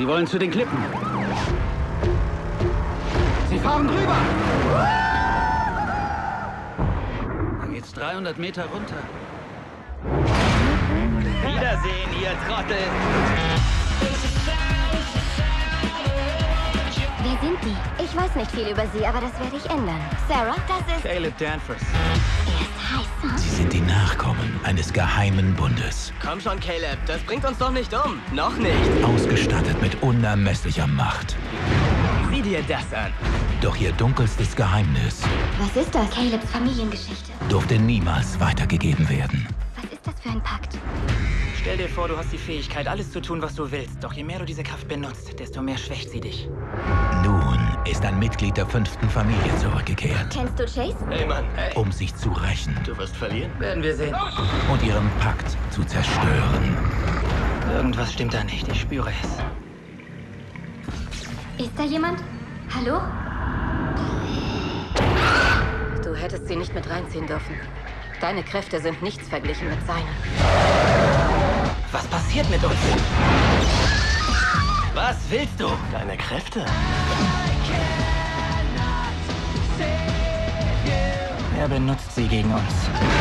Sie wollen zu den Klippen. Sie fahren drüber! Da geht's 300 Meter runter. Wiedersehen, ihr Trottel. Wer sind die? Ich weiß nicht viel über sie, aber das werde ich ändern. Sarah, das ist... Caleb Danvers. Er ist heiß, Sie sind die Nachkommen eines geheimen Bundes, Komm schon, Caleb. Das bringt uns doch nicht um. Noch nicht. ausgestattet unermesslicher Macht. Sieh dir das an. Doch ihr dunkelstes Geheimnis Was ist das? Calebs Familiengeschichte. durfte niemals weitergegeben werden. Was ist das für ein Pakt? Stell dir vor, du hast die Fähigkeit, alles zu tun, was du willst. Doch je mehr du diese Kraft benutzt, desto mehr schwächt sie dich. Nun ist ein Mitglied der fünften Familie zurückgekehrt, Kennst du Chase? Hey, Mann. Hey. um sich zu rächen Du wirst verlieren. Werden wir sehen. und ihren Pakt zu zerstören. Irgendwas stimmt da nicht. Ich spüre es. Ist da jemand? Hallo? Du hättest sie nicht mit reinziehen dürfen. Deine Kräfte sind nichts verglichen mit seinen. Was passiert mit uns? Was willst du? Deine Kräfte? Wer benutzt sie gegen uns?